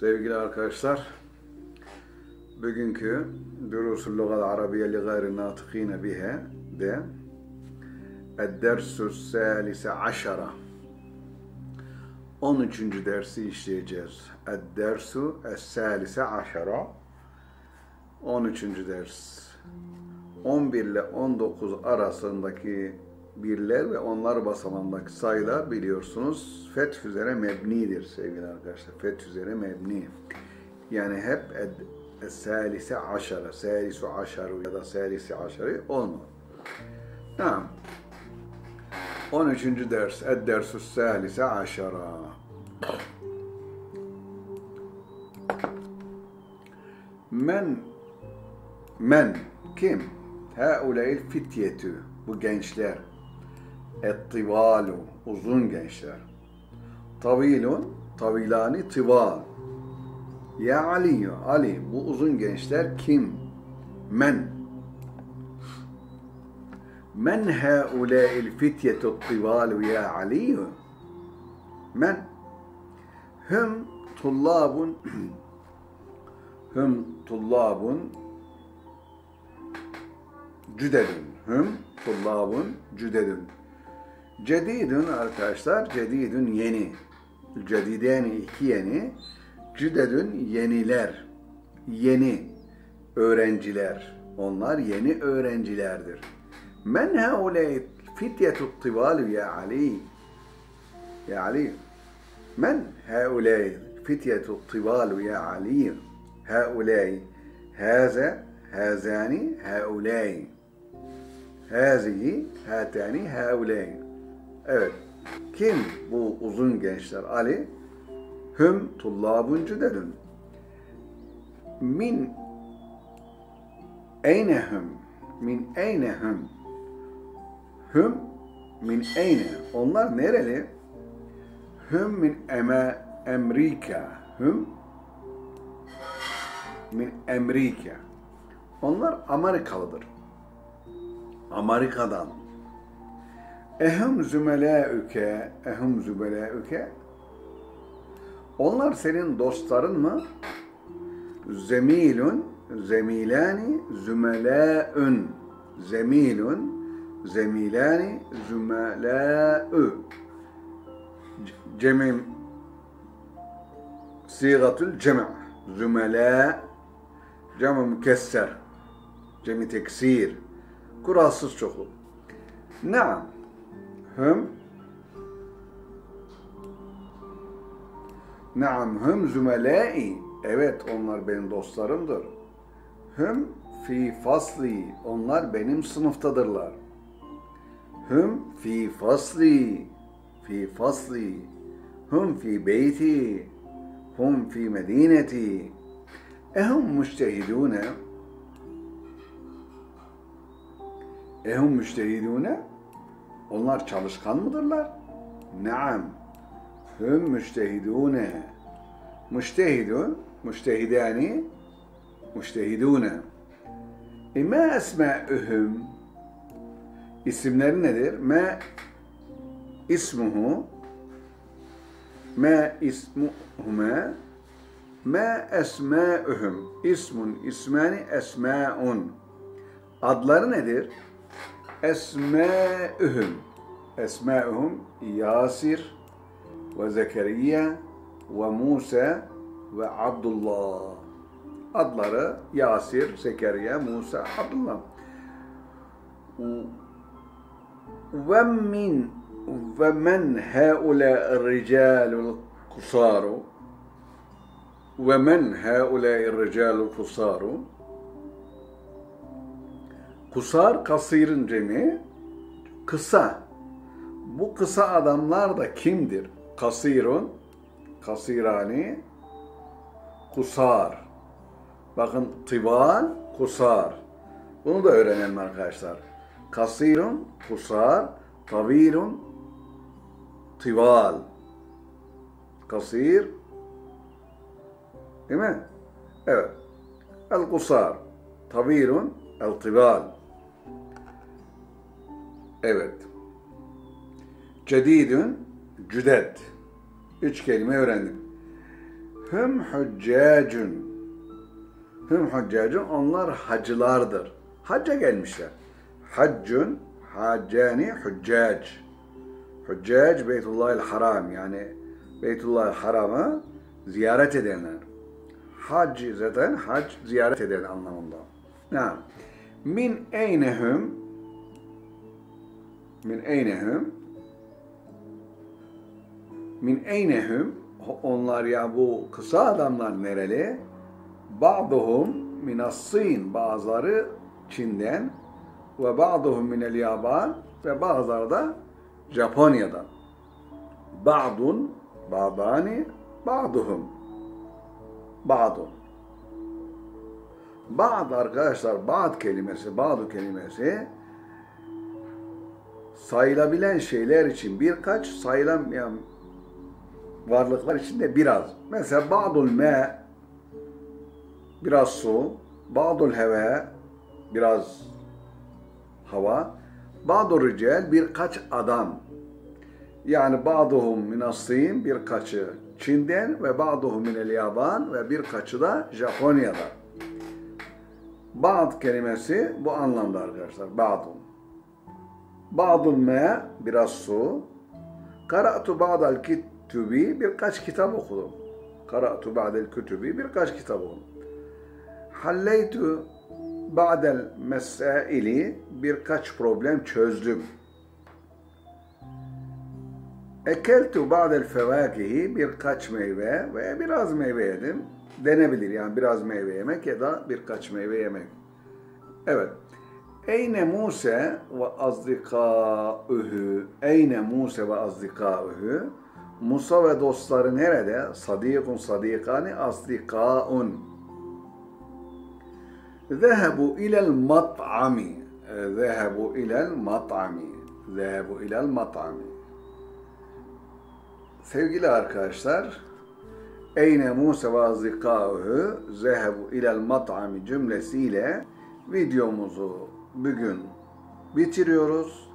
Sevgili arkadaşlar, bugünkü Durusul Lugal Arabiye li gayri natıkine bihe de Ed-Dersu Salise Aşara 13. dersi işleyeceğiz. Ed-Dersu Es-Salise Aşara 13. ders 11 ile 19 arasındaki birler ve onlar basamandaki sayılar biliyorsunuz feth üzere mebnidir sevgili arkadaşlar. Feth üzere mebni. Yani hep ed, salise aşara, salisu aşaru ya da salisi aşarı olma. Tamam. 13. ders. Ed dersu salise aşara. Men men kim? Hauleyl fityetü bu gençler. Ettivalu uzun gençler. Tavilun tavilani tival. Ya Ali Ali bu uzun gençler kim? Men Men haulâ'il fityetu tivalu ya Ali? Men hüm tullabun hüm tullabun cüdedün hüm tullabun cüdedün Cedidün arkadaşlar, cedidün yeni. Cedideni iki yeni. Cüdedün yeniler. Yeni öğrenciler. Onlar yeni öğrencilerdir. Men hauley fityetut tivalu ya Ali. Ya Ali. Men hauley fityetut tivalu ya Ali. Hauley. Haza, hazani, hauley. Hazihi, hatani, hauley. Evet. Kim bu uzun gençler? Ali. Hüm tullabun cüdedün. Min eynehüm. Min eynehüm. Hüm min eyne. Onlar nereli? Hüm min eme Amerika. Hüm min Amerika. Onlar Amerikalıdır. Amerika'dan. Ehum zümelâüke, ehum zümelâüke. Onlar senin dostların mı? Zemilun, zemilani, zümelâün. Zemilun, zemilani, zümelâü. Cemim, sigatül cem'a. Zümelâ, cem-i mükesser. Cem-i teksir. Kuralsız çokluk. Naam. Hüm Naam hüm zümelâi. Evet onlar benim dostlarımdır. Hüm fi fasli. Onlar benim sınıftadırlar. Hüm fi fasli. Fi fasli. Hüm fi beyti. Hum fi medineti. Ehum müştehidune. Ehum müştehidune. Onlar çalışkan mıdırlar? Naam. Hüm müştehidune. Müştehidun, müştehidani, müştehidune. E ma esma'ühüm? İsimleri nedir? Ma ismuhu ma ismuhuma ma esma'ühüm ismun ismani esma'un adları nedir? Esma'ühüm Esma'ühüm Yasir ve Zekeriya ve Musa ve Abdullah. Adları Yasir, Zekeriya, Musa, Abdullah. Ve min ve men haula rijalul kusaru. Ve men haula rijalul kusaru Kusar kasirın cemi kısa. Bu kısa adamlar da kimdir? Kasirun, kasirani, kusar. Bakın tiban, kusar. Bunu da öğrenelim arkadaşlar. Kasirun, kusar, tavirun, tival. Kasir, değil mi? Evet. El kusar, tavirun, el tival. Evet. Cedidün, cüdet. Üç kelime öğrendim. Hüm hüccacun. Hüm hüccacun onlar hacılardır. Hacca gelmişler. Haccun, haccani, hüccac. Hüccac Beytullahil Haram yani Beytullahil Haram'ı ziyaret edenler. Hac zaten hac ziyaret eden anlamında. Ne? Min eynehum min eynehum min eynehum onlar ya bu kısa adamlar nereli? Ba'duhum minassin bazıları Çin'den ve ba'duhum minel Yaban ve bazıları da Japonya'dan. Ba'dun, ba'dani, ba'duhum. Ba'dun. Ba'd arkadaşlar, ba'd kelimesi, ba'du kelimesi sayılabilen şeyler için birkaç, sayılamayan varlıklar için de biraz. Mesela ba'dul me, biraz su, ba'dul heve, biraz hava, ba'dur ricel, birkaç adam. Yani ba'duhum minassin, birkaçı Çin'den ve ba'duhum minel yaban ve birkaçı da Japonya'da. Ba'd kelimesi bu anlamda arkadaşlar. Ba'dun. Ba'dul me, biraz su. Kara'tu ba'dal kütübi, birkaç kitap okudum. Kara'tu ba'dal kütübi, birkaç kitap okudum. Halleytu ba'del mesaili, birkaç problem çözdüm. Ekeltu ba'del fevakihi, birkaç meyve ve biraz meyve yedim. Denebilir yani biraz meyve yemek ya da birkaç meyve yemek. Evet. Eyne Musa ve azdikâühü. Eyne Musa ve azdikâühü. Musa ve dostları nerede? Sadikun sadikani azdikâun. Zehebu ilel mat'ami. Zehebu ilel mat'ami. Zehebu ilel mat'ami. Sevgili arkadaşlar, Eyne Musa ve azdikâühü zehebu ilel mat'ami cümlesiyle videomuzu bugün bitiriyoruz.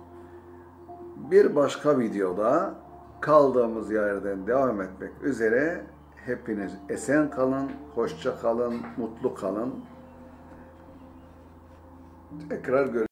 Bir başka videoda kaldığımız yerden devam etmek üzere hepiniz esen kalın, hoşça kalın, mutlu kalın. Tekrar görüşürüz.